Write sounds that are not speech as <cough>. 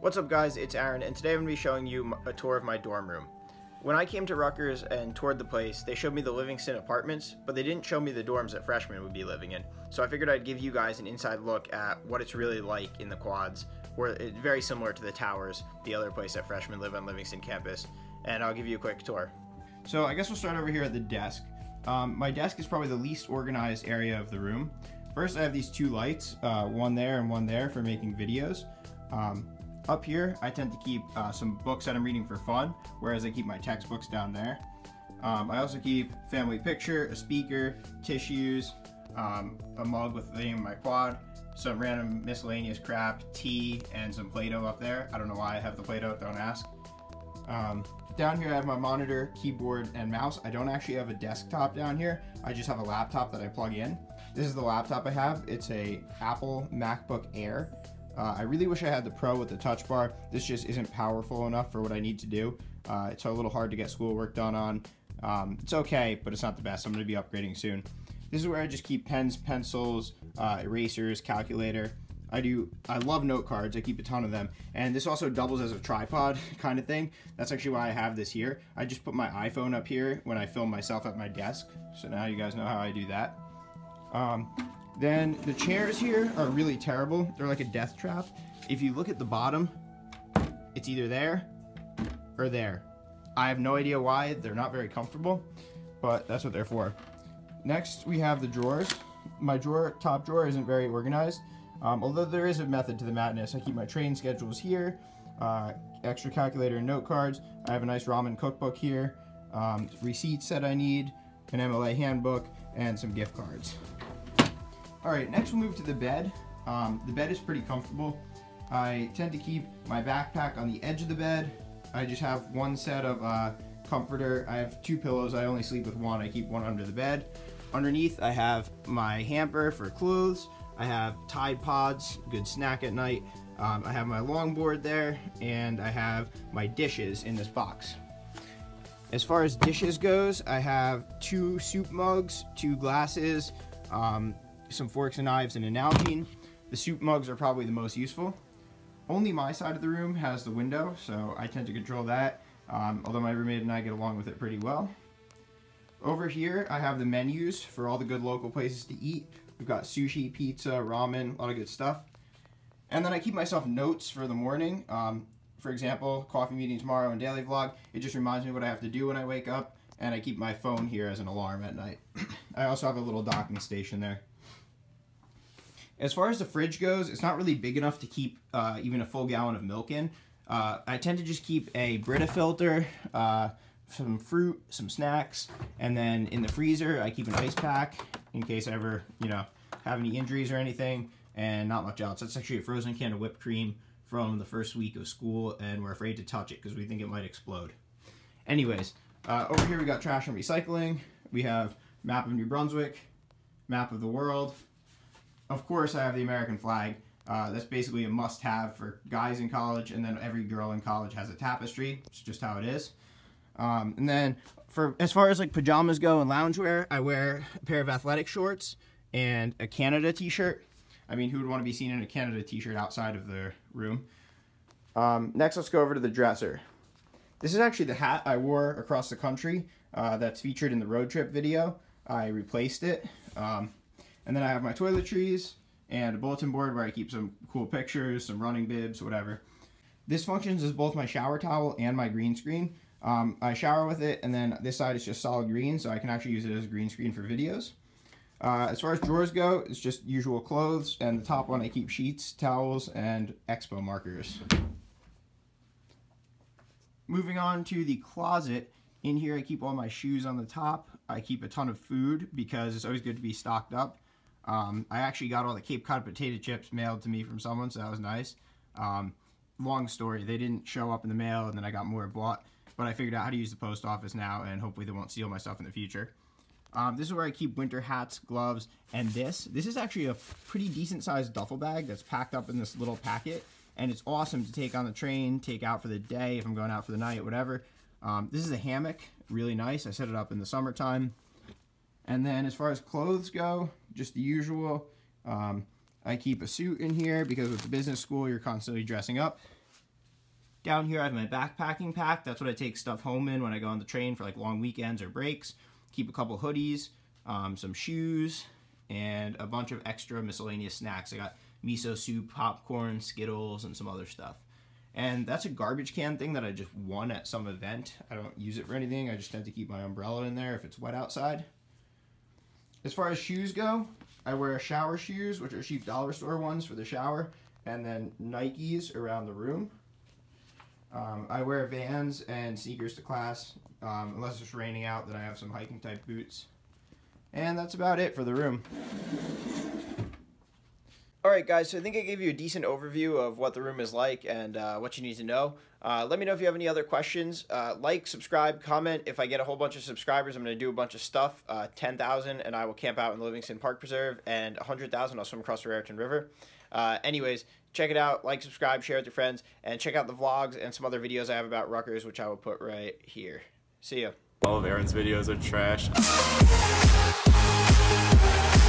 What's up guys, it's Aaron, and today I'm going to be showing you a tour of my dorm room. When I came to Rutgers and toured the place, they showed me the Livingston apartments, but they didn't show me the dorms that freshmen would be living in. So I figured I'd give you guys an inside look at what it's really like in the quads, where it's very similar to the towers, the other place that freshmen live on Livingston campus, and I'll give you a quick tour. So I guess we'll start over here at the desk. Um, my desk is probably the least organized area of the room. First I have these two lights, uh, one there and one there for making videos. Um, up here, I tend to keep uh, some books that I'm reading for fun, whereas I keep my textbooks down there. Um, I also keep family picture, a speaker, tissues, um, a mug with the name of my quad, some random miscellaneous crap, tea, and some Play-Doh up there. I don't know why I have the Play-Doh, don't ask. Um, down here I have my monitor, keyboard, and mouse. I don't actually have a desktop down here. I just have a laptop that I plug in. This is the laptop I have. It's a Apple MacBook Air. Uh, I really wish I had the Pro with the touch bar. This just isn't powerful enough for what I need to do. Uh, it's a little hard to get schoolwork done on. Um, it's okay, but it's not the best. I'm going to be upgrading soon. This is where I just keep pens, pencils, uh, erasers, calculator. I do, I love note cards. I keep a ton of them. And this also doubles as a tripod <laughs> kind of thing. That's actually why I have this here. I just put my iPhone up here when I film myself at my desk. So now you guys know how I do that. Um, then the chairs here are really terrible. They're like a death trap. If you look at the bottom, it's either there or there. I have no idea why. They're not very comfortable, but that's what they're for. Next, we have the drawers. My drawer, top drawer isn't very organized, um, although there is a method to the madness. I keep my train schedules here, uh, extra calculator and note cards. I have a nice ramen cookbook here, um, receipts that I need, an MLA handbook, and some gift cards. All right, next we'll move to the bed. Um, the bed is pretty comfortable. I tend to keep my backpack on the edge of the bed. I just have one set of uh, comforter. I have two pillows. I only sleep with one. I keep one under the bed. Underneath, I have my hamper for clothes. I have Tide Pods, good snack at night. Um, I have my longboard there, and I have my dishes in this box. As far as dishes goes, I have two soup mugs, two glasses, um, some forks and knives, and a Nalgene. The soup mugs are probably the most useful. Only my side of the room has the window, so I tend to control that, um, although my roommate and I get along with it pretty well. Over here, I have the menus for all the good local places to eat. We've got sushi, pizza, ramen, a lot of good stuff. And then I keep myself notes for the morning. Um, for example, coffee meeting tomorrow and daily vlog. It just reminds me what I have to do when I wake up. And I keep my phone here as an alarm at night. <clears throat> I also have a little docking station there. As far as the fridge goes, it's not really big enough to keep uh, even a full gallon of milk in. Uh, I tend to just keep a Brita filter, uh, some fruit, some snacks, and then in the freezer I keep an ice pack in case I ever, you know, have any injuries or anything, and not much else. That's actually a frozen can of whipped cream from the first week of school, and we're afraid to touch it because we think it might explode. Anyways, uh, over here we got trash and recycling. We have map of New Brunswick, map of the world, of course, I have the American flag. Uh, that's basically a must-have for guys in college, and then every girl in college has a tapestry. It's just how it is. Um, and then, for as far as like pajamas go and loungewear, I wear a pair of athletic shorts and a Canada T-shirt. I mean, who would want to be seen in a Canada T-shirt outside of the room? Um, next, let's go over to the dresser. This is actually the hat I wore across the country uh, that's featured in the road trip video. I replaced it. Um, and then I have my toiletries and a bulletin board where I keep some cool pictures, some running bibs, whatever. This functions as both my shower towel and my green screen. Um, I shower with it, and then this side is just solid green, so I can actually use it as a green screen for videos. Uh, as far as drawers go, it's just usual clothes, and the top one I keep sheets, towels, and expo markers. Moving on to the closet, in here I keep all my shoes on the top. I keep a ton of food because it's always good to be stocked up. Um, I actually got all the Cape Cod potato chips mailed to me from someone, so that was nice. Um, long story, they didn't show up in the mail, and then I got more bought. But I figured out how to use the post office now, and hopefully they won't steal my stuff in the future. Um, this is where I keep winter hats, gloves, and this. This is actually a pretty decent sized duffel bag that's packed up in this little packet. And it's awesome to take on the train, take out for the day if I'm going out for the night, whatever. Um, this is a hammock, really nice. I set it up in the summertime. And then as far as clothes go, just the usual. Um, I keep a suit in here because with the business school, you're constantly dressing up. Down here I have my backpacking pack. That's what I take stuff home in when I go on the train for like long weekends or breaks. Keep a couple hoodies, um, some shoes, and a bunch of extra miscellaneous snacks. I got miso soup, popcorn, Skittles, and some other stuff. And that's a garbage can thing that I just won at some event. I don't use it for anything. I just tend to keep my umbrella in there if it's wet outside. As far as shoes go, I wear shower shoes, which are cheap dollar store ones for the shower, and then Nikes around the room. Um, I wear Vans and sneakers to class, um, unless it's raining out, then I have some hiking type boots. And that's about it for the room. Alright guys, so I think I gave you a decent overview of what the room is like and uh, what you need to know. Uh, let me know if you have any other questions. Uh, like, subscribe, comment. If I get a whole bunch of subscribers, I'm going to do a bunch of stuff. Uh, 10,000 and I will camp out in the Livingston Park Preserve and 100,000 I'll swim across the Raritan River. Uh, anyways, check it out. Like, subscribe, share with your friends, and check out the vlogs and some other videos I have about Rutgers, which I will put right here. See ya. All of Aaron's videos are trash. <laughs>